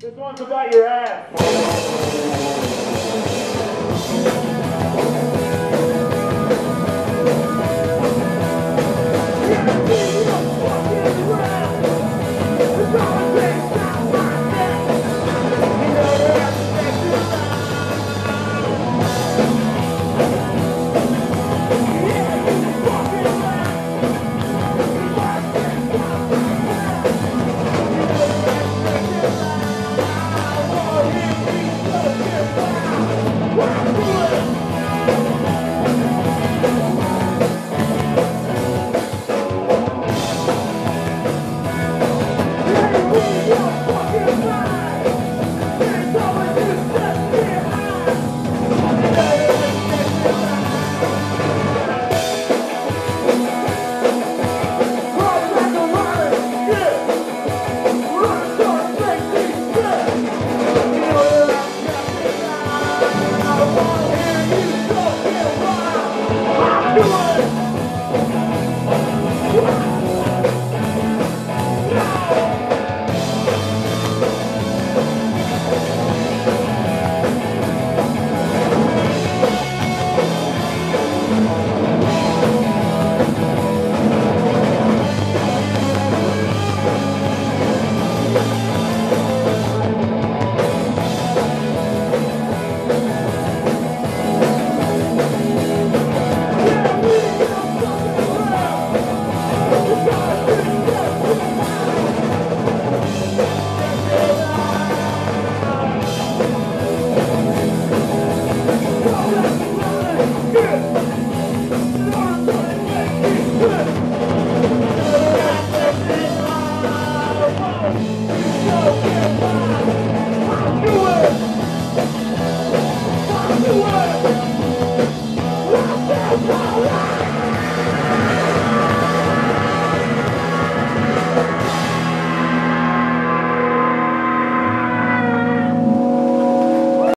This one's about your ass. Oh.